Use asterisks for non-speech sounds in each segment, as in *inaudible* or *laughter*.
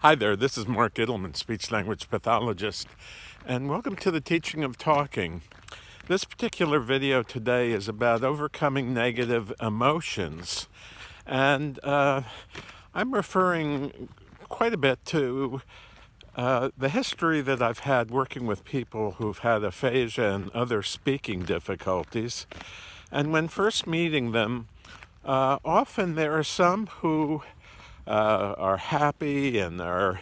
Hi there, this is Mark Ittleman, speech language pathologist, and welcome to the teaching of talking. This particular video today is about overcoming negative emotions, and uh, I'm referring quite a bit to uh, the history that I've had working with people who've had aphasia and other speaking difficulties. And when first meeting them, uh, often there are some who uh, are happy and are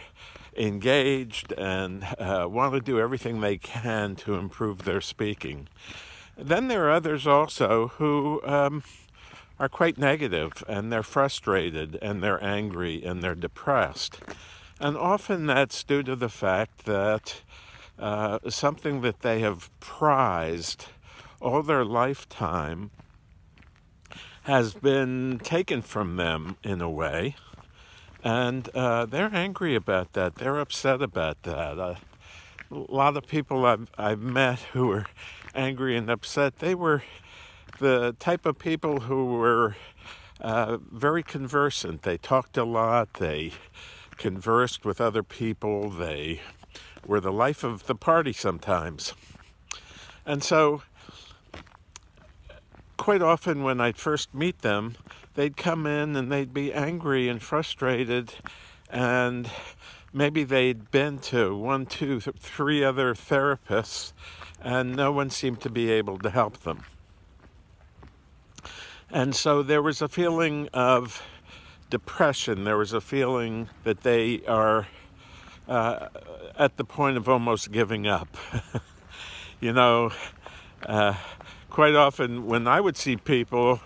engaged and uh, want to do everything they can to improve their speaking. Then there are others also who um, are quite negative and they're frustrated and they're angry and they're depressed. And often that's due to the fact that uh, something that they have prized all their lifetime has been taken from them in a way. And uh, they're angry about that. They're upset about that. Uh, a lot of people I've, I've met who were angry and upset, they were the type of people who were uh, very conversant. They talked a lot, they conversed with other people, they were the life of the party sometimes. And so quite often when I'd first meet them, they'd come in and they'd be angry and frustrated, and maybe they'd been to one, two, three other therapists, and no one seemed to be able to help them. And so there was a feeling of depression, there was a feeling that they are uh, at the point of almost giving up. *laughs* you know, uh, quite often when I would see people,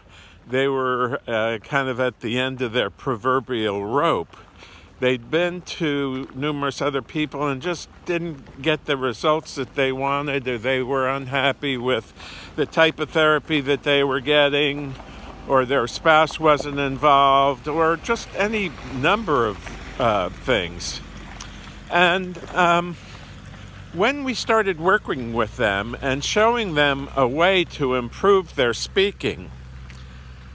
they were uh, kind of at the end of their proverbial rope. They'd been to numerous other people and just didn't get the results that they wanted, or they were unhappy with the type of therapy that they were getting, or their spouse wasn't involved, or just any number of uh, things. And um, when we started working with them and showing them a way to improve their speaking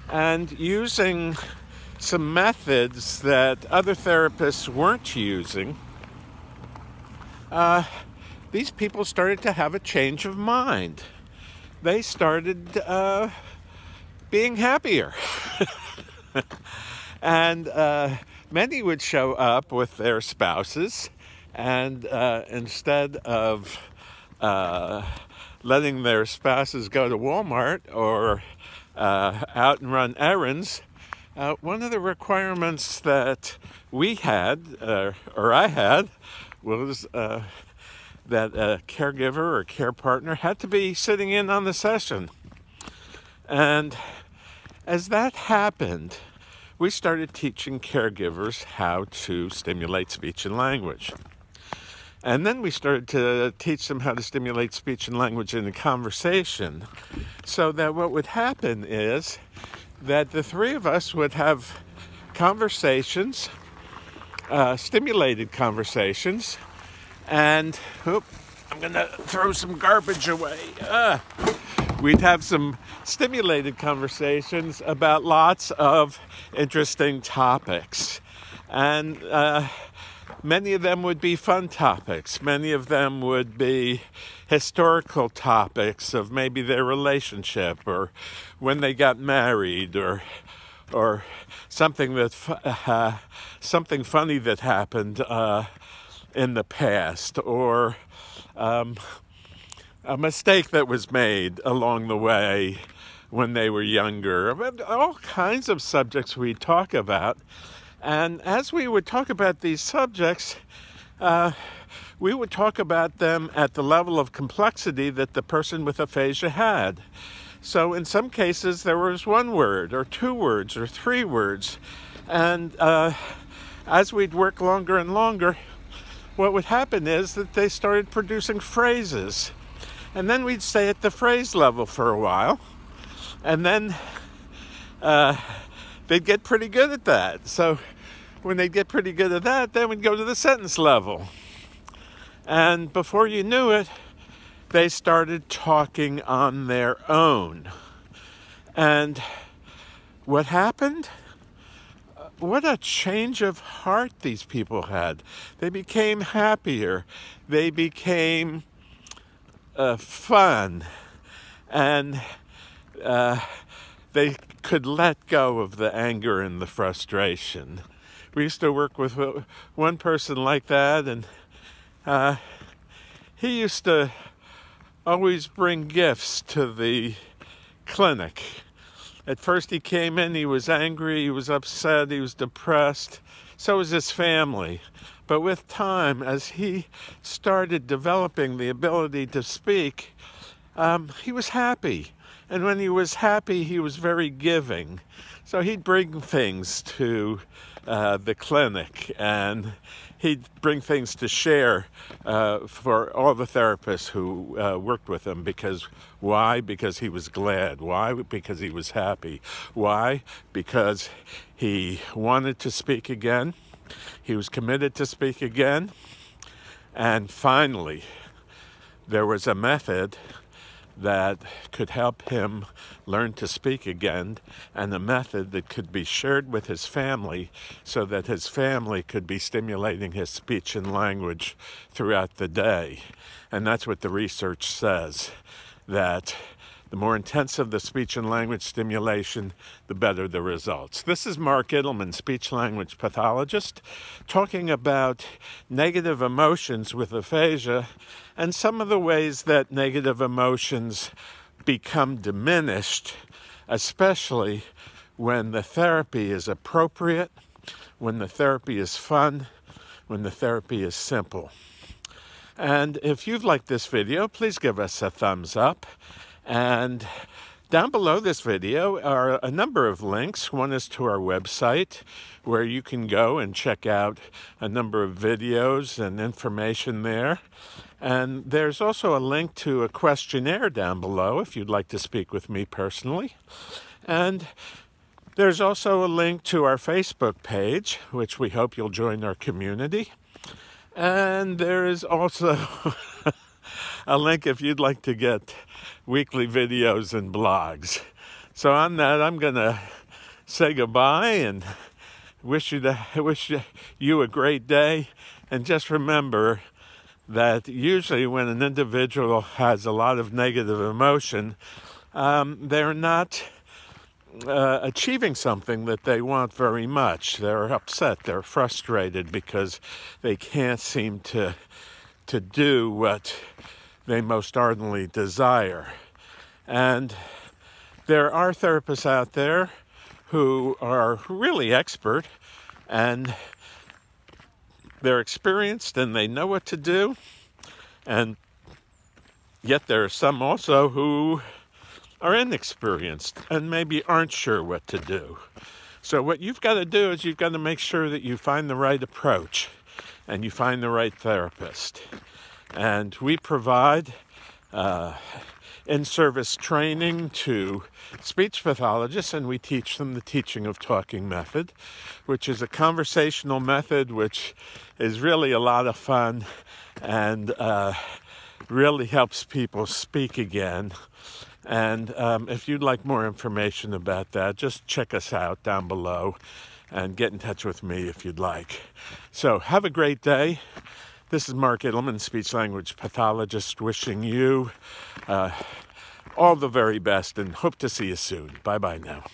and using some methods that other therapists weren't using, uh, these people started to have a change of mind. They started uh, being happier. *laughs* and uh, many would show up with their spouses and uh, instead of uh, letting their spouses go to Walmart or uh, out and run errands, uh, one of the requirements that we had, uh, or I had, was uh, that a caregiver or care partner had to be sitting in on the session. And as that happened, we started teaching caregivers how to stimulate speech and language. And then we started to teach them how to stimulate speech and language in a conversation so that what would happen is that the three of us would have conversations, uh, stimulated conversations, and whoop, I'm going to throw some garbage away. Uh, we'd have some stimulated conversations about lots of interesting topics. And uh, Many of them would be fun topics. Many of them would be historical topics of maybe their relationship or when they got married or or something that uh, something funny that happened uh, in the past or um, a mistake that was made along the way when they were younger. All kinds of subjects we talk about. And as we would talk about these subjects, uh, we would talk about them at the level of complexity that the person with aphasia had. So in some cases, there was one word, or two words, or three words. And uh, as we'd work longer and longer, what would happen is that they started producing phrases. And then we'd stay at the phrase level for a while. And then uh, they'd get pretty good at that. So when they get pretty good at that, then we'd go to the sentence level. And before you knew it, they started talking on their own. And what happened? what a change of heart these people had. They became happier. They became uh, fun. And uh, they could let go of the anger and the frustration. We used to work with one person like that, and uh, he used to always bring gifts to the clinic. At first, he came in, he was angry, he was upset, he was depressed. So was his family. But with time, as he started developing the ability to speak, um, he was happy. And when he was happy, he was very giving. So he'd bring things to uh, the clinic and he'd bring things to share uh, for all the therapists who uh, worked with him because why? Because he was glad. Why? Because he was happy. Why? Because he wanted to speak again. He was committed to speak again. And finally, there was a method that could help him learn to speak again and a method that could be shared with his family so that his family could be stimulating his speech and language throughout the day. And that's what the research says that the more intensive the speech and language stimulation, the better the results. This is Mark Ittleman, speech language pathologist, talking about negative emotions with aphasia and some of the ways that negative emotions become diminished, especially when the therapy is appropriate, when the therapy is fun, when the therapy is simple. And if you've liked this video, please give us a thumbs up. And down below this video are a number of links. One is to our website where you can go and check out a number of videos and information there. And there's also a link to a questionnaire down below if you'd like to speak with me personally. And there's also a link to our Facebook page, which we hope you'll join our community. And there is also *laughs* a link if you'd like to get weekly videos and blogs. So on that, I'm going to say goodbye and wish you the, wish you a great day. And just remember that usually when an individual has a lot of negative emotion, um, they're not uh, achieving something that they want very much. They're upset, they're frustrated because they can't seem to to do what they most ardently desire. And there are therapists out there who are really expert and they're experienced and they know what to do. And yet there are some also who are inexperienced and maybe aren't sure what to do. So, what you've got to do is you've got to make sure that you find the right approach and you find the right therapist. And we provide uh, in service training to speech pathologists, and we teach them the teaching of talking method, which is a conversational method which is really a lot of fun and uh, really helps people speak again. And um, if you'd like more information about that, just check us out down below and get in touch with me if you'd like. So, have a great day. This is Mark Ittleman, speech language pathologist, wishing you uh, all the very best and hope to see you soon. Bye bye now.